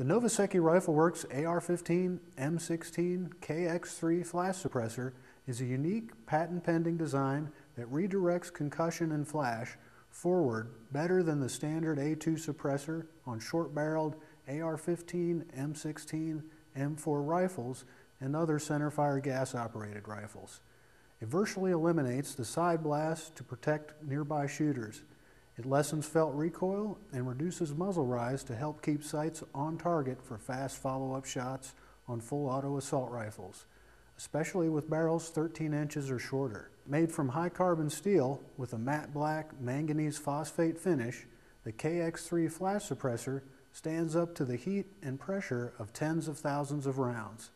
The Noveske Rifleworks AR-15 M16 KX3 flash suppressor is a unique patent-pending design that redirects concussion and flash forward better than the standard A2 suppressor on short-barreled AR-15, M16, M4 rifles and other centerfire gas-operated rifles. It virtually eliminates the side blast to protect nearby shooters. It lessens felt recoil and reduces muzzle rise to help keep sights on target for fast follow-up shots on full auto assault rifles, especially with barrels 13 inches or shorter. Made from high carbon steel with a matte black manganese phosphate finish, the KX3 flash suppressor stands up to the heat and pressure of tens of thousands of rounds.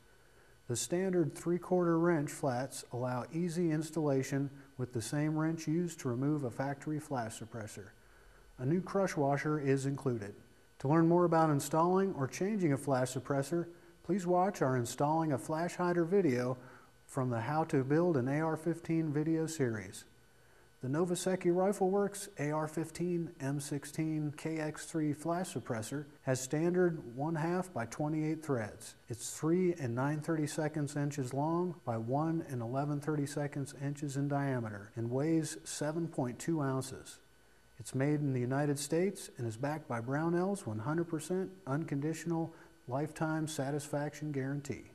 The standard three-quarter wrench flats allow easy installation with the same wrench used to remove a factory flash suppressor. A new crush washer is included. To learn more about installing or changing a flash suppressor, please watch our Installing a Flash Hider video from the How to Build an AR-15 video series. The Noveske Rifleworks AR-15 M16 KX3 flash suppressor has standard 1 2 by 28 threads. It's 3 and 9 32 inches long by 1 and 11 32 inches in diameter and weighs 7.2 ounces. It's made in the United States and is backed by Brownell's 100% unconditional lifetime satisfaction guarantee.